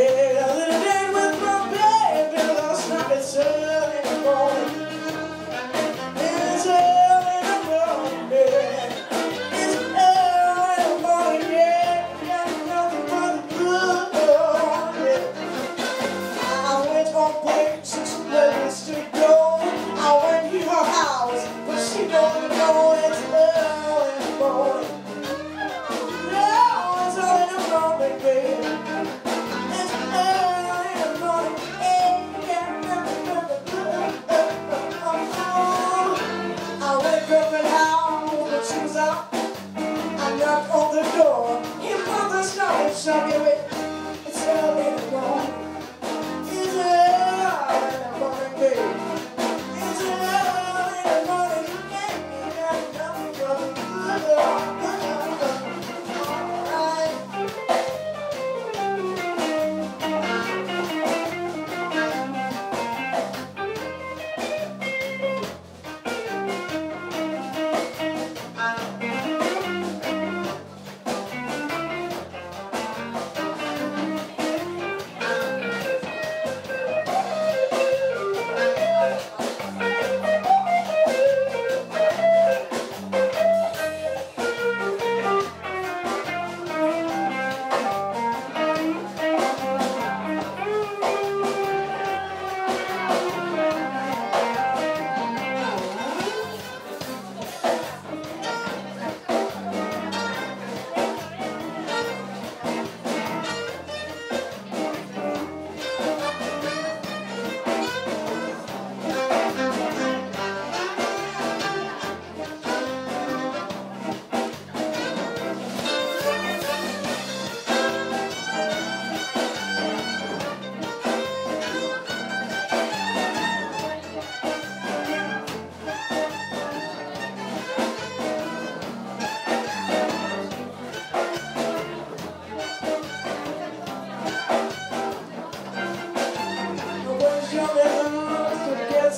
Hey, It's not gonna be, it's not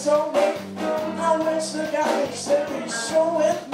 so late. I wish the guy could show me.